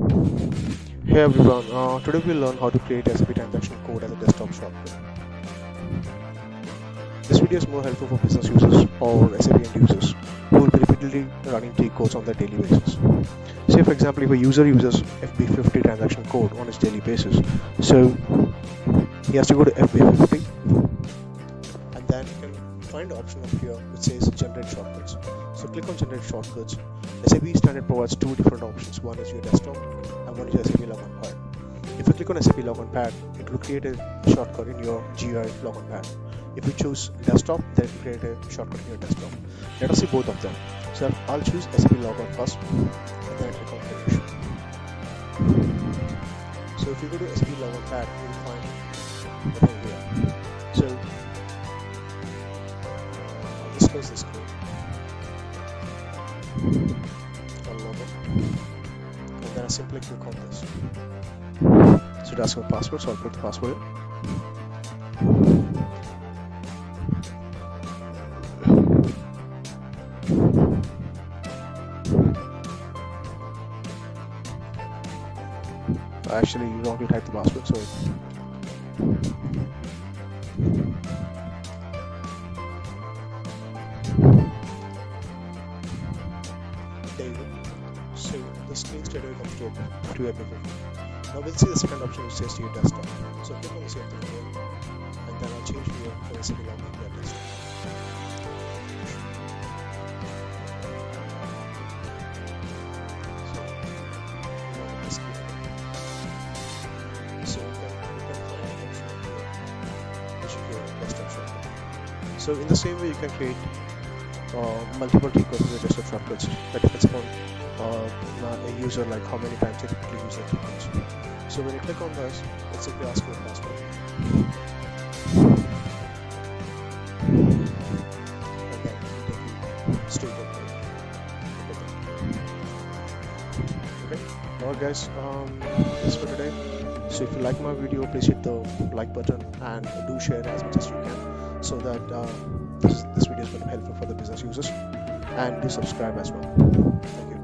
Hey everyone, uh, today we'll learn how to create SAP transaction code as a desktop shortcut. This video is more helpful for business users or SAP end users who will be repeatedly running T codes on their daily basis. Say for example if a user uses FB50 transaction code on his daily basis, so he has to go to FB50 and then find the option up here which says generate shortcuts. So click on generate shortcuts. SAP standard provides two different options. One is your desktop and one is your SAP logon pad. If you click on SAP logon pad, it will create a shortcut in your GUI logon pad. If you choose desktop, then it will create a shortcut in your desktop. Let us see both of them. So I'll choose SAP logon first and then click on finish. So if you go to SAP logon pad, you will find the here. So Close this code. I'll log in. And then I simply click on this. So it asks for password, so I'll put the password. Actually, you don't want to type the password, so the screen away comes to everything. Now we'll see the second option which says to your desktop. So click on the same thing again, and then I'll change here for SAP login to desktop. So, desktop. So in the same way you can create uh, multiple in your desktop shortcuts. That depends upon uh, a user like how many times they typically use their T. So when you click on this, it simply asks for a password. Okay. Alright guys, um, that's for today. So if you like my video, please hit the like button and do share as much as you can so that uh, this, this video is going to be helpful for the business users and do subscribe as well. Thank you.